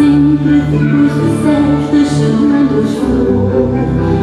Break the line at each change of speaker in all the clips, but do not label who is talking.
总是苦涩，折磨着我。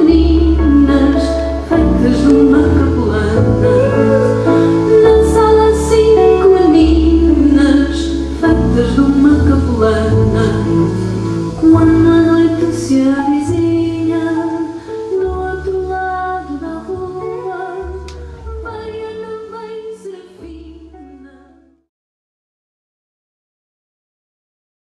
luminăști, fai de jumătate.